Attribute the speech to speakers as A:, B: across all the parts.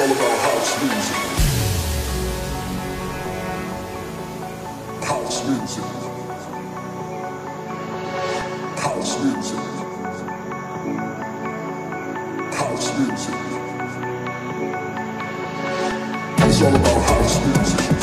A: all about house music. House music. House music. House music. It's all about house music.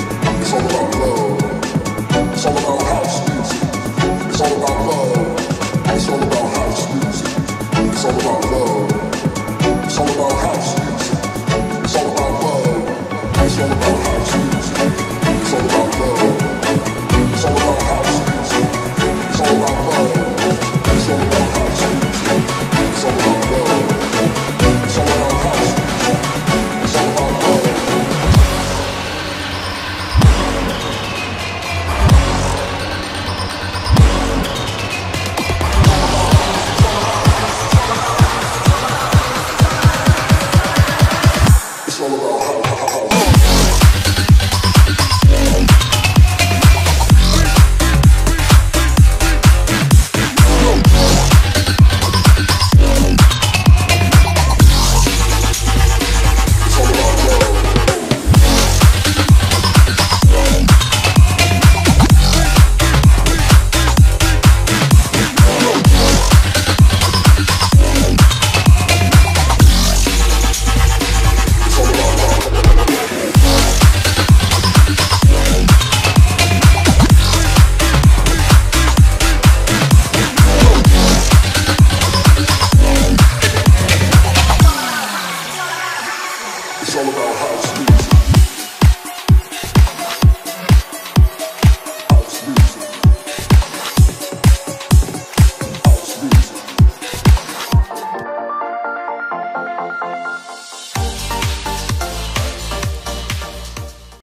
A: it's all about house music.